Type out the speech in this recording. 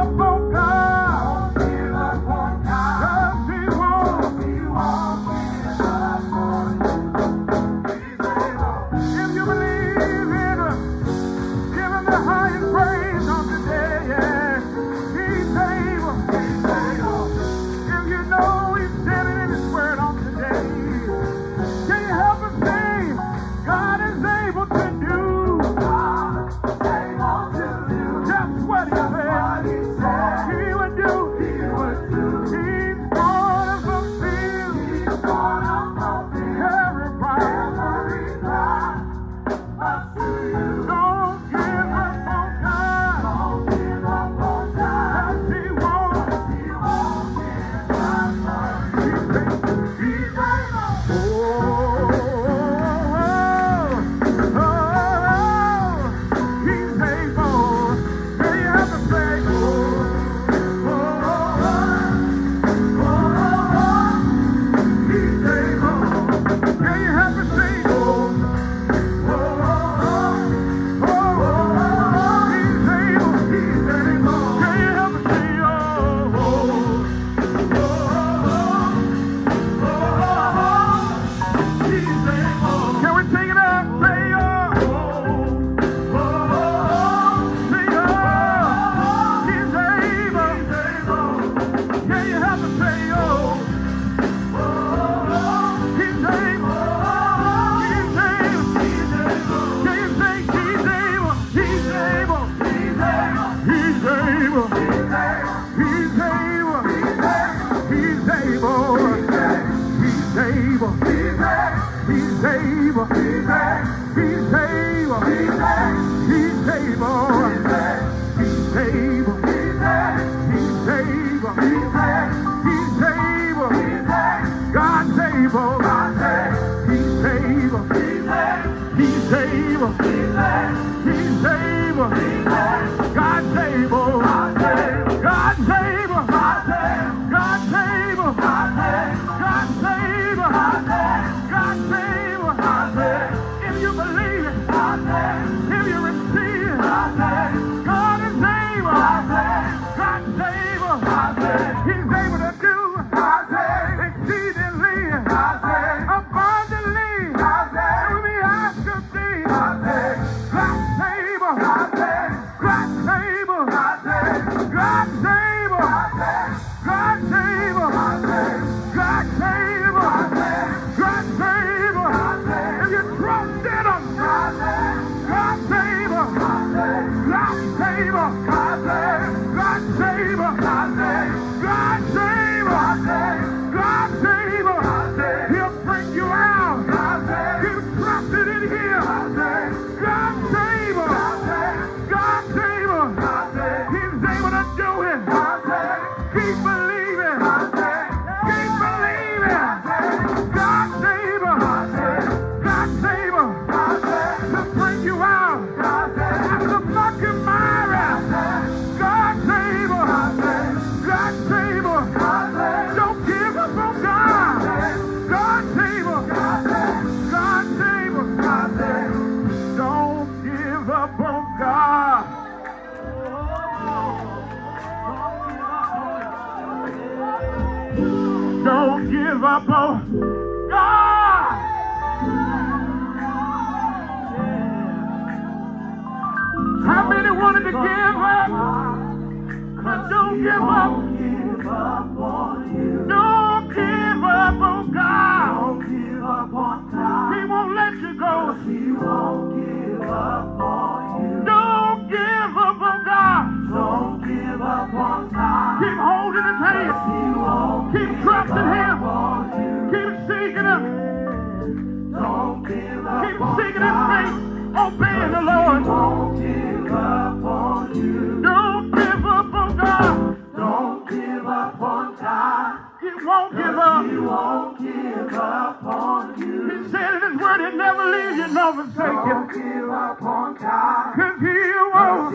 up. He's able. He's able. He's able. let. Papa. God! How many wanted to give up? But don't give up. Don't forever. You won't give up on you. He said in his word, he'll never leave you never forsake you. Don't give up on God. Cause he won't.